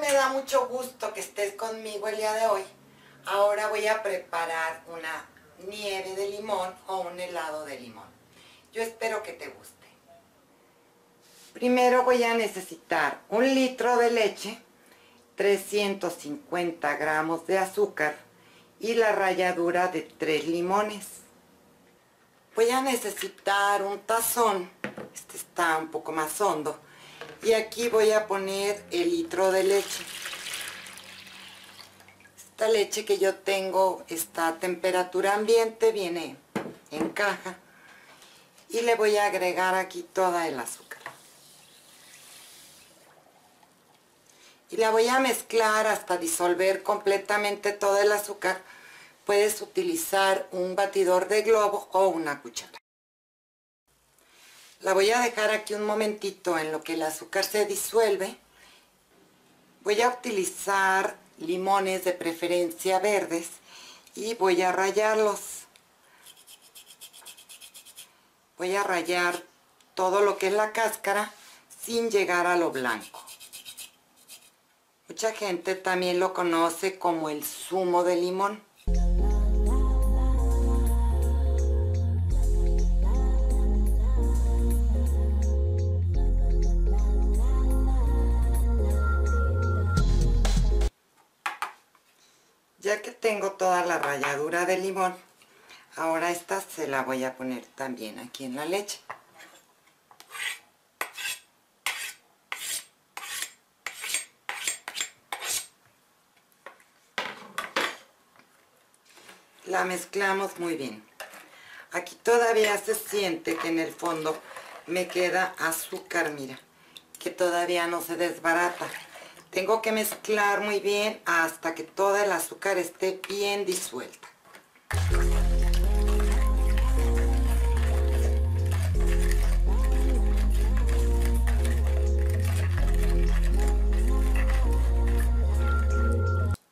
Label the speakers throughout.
Speaker 1: Me da mucho gusto que estés conmigo el día de hoy. Ahora voy a preparar una nieve de limón o un helado de limón. Yo espero que te guste. Primero voy a necesitar un litro de leche, 350 gramos de azúcar y la ralladura de tres limones. Voy a necesitar un tazón, este está un poco más hondo, y aquí voy a poner el litro de leche. Esta leche que yo tengo está a temperatura ambiente, viene en caja. Y le voy a agregar aquí toda el azúcar. Y la voy a mezclar hasta disolver completamente todo el azúcar. Puedes utilizar un batidor de globo o una cuchara. La voy a dejar aquí un momentito en lo que el azúcar se disuelve. Voy a utilizar limones de preferencia verdes y voy a rallarlos. Voy a rallar todo lo que es la cáscara sin llegar a lo blanco. Mucha gente también lo conoce como el zumo de limón. Tengo toda la ralladura de limón, ahora esta se la voy a poner también aquí en la leche. La mezclamos muy bien. Aquí todavía se siente que en el fondo me queda azúcar, mira, que todavía no se desbarata. Tengo que mezclar muy bien hasta que toda el azúcar esté bien disuelta.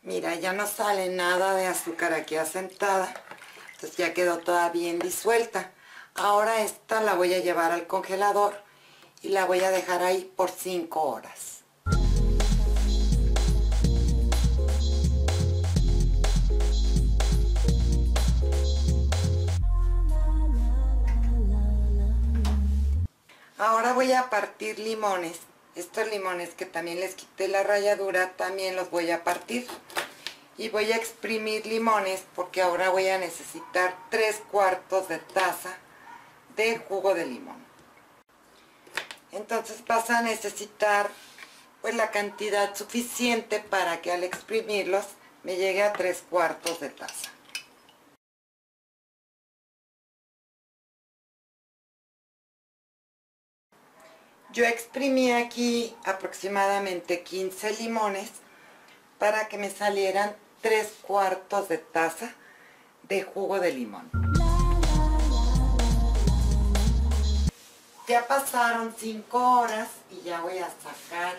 Speaker 1: Mira, ya no sale nada de azúcar aquí asentada. Entonces ya quedó toda bien disuelta. Ahora esta la voy a llevar al congelador y la voy a dejar ahí por 5 horas. Voy a partir limones. Estos limones que también les quité la ralladura, también los voy a partir. Y voy a exprimir limones porque ahora voy a necesitar 3 cuartos de taza de jugo de limón. Entonces vas a necesitar pues la cantidad suficiente para que al exprimirlos me llegue a 3 cuartos de taza. Yo exprimí aquí aproximadamente 15 limones para que me salieran 3 cuartos de taza de jugo de limón. Ya pasaron 5 horas y ya voy a sacar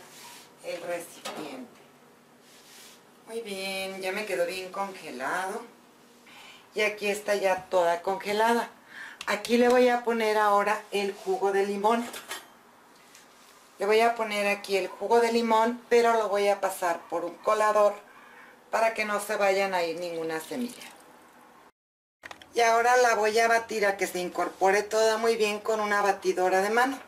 Speaker 1: el recipiente. Muy bien, ya me quedó bien congelado. Y aquí está ya toda congelada. Aquí le voy a poner ahora el jugo de limón. Voy a poner aquí el jugo de limón, pero lo voy a pasar por un colador para que no se vayan a ir ninguna semilla. Y ahora la voy a batir a que se incorpore toda muy bien con una batidora de mano.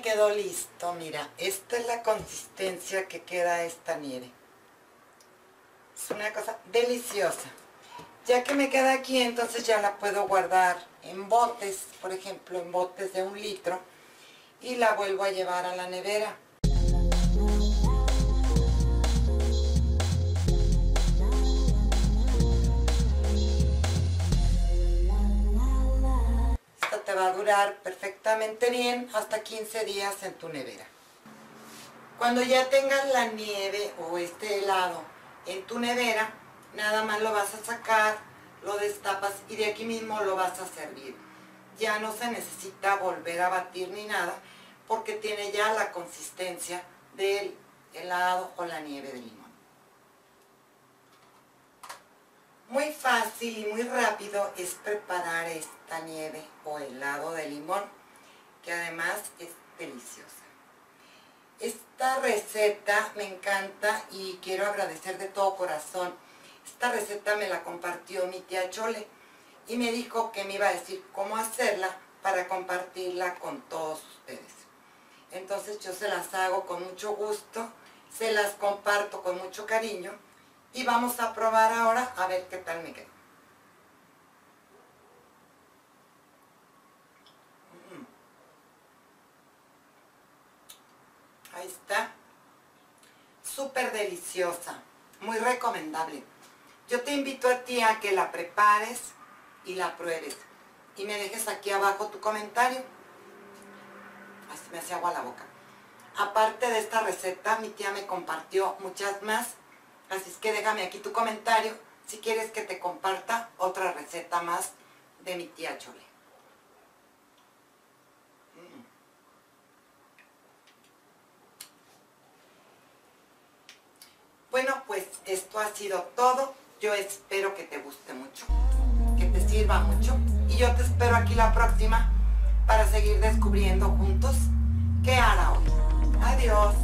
Speaker 1: Quedó listo, mira, esta es la consistencia que queda esta nieve. Es una cosa deliciosa. Ya que me queda aquí, entonces ya la puedo guardar en botes, por ejemplo, en botes de un litro, y la vuelvo a llevar a la nevera. Durar perfectamente bien hasta 15 días en tu nevera. Cuando ya tengas la nieve o este helado en tu nevera, nada más lo vas a sacar, lo destapas y de aquí mismo lo vas a servir. ya no se necesita volver a batir ni nada porque tiene ya la consistencia del helado o la nieve de limón. Muy fácil y muy rápido es preparar esta nieve o helado de limón, que además es deliciosa. Esta receta me encanta y quiero agradecer de todo corazón. Esta receta me la compartió mi tía Chole y me dijo que me iba a decir cómo hacerla para compartirla con todos ustedes. Entonces yo se las hago con mucho gusto, se las comparto con mucho cariño y vamos a probar ahora a ver qué tal me queda. Mm. Ahí está. Súper deliciosa. Muy recomendable. Yo te invito a ti a que la prepares y la pruebes. Y me dejes aquí abajo tu comentario. Así me hace agua la boca. Aparte de esta receta, mi tía me compartió muchas más Así es que déjame aquí tu comentario si quieres que te comparta otra receta más de mi tía Chole. Mm. Bueno, pues esto ha sido todo. Yo espero que te guste mucho, que te sirva mucho. Y yo te espero aquí la próxima para seguir descubriendo juntos qué hará hoy. Adiós.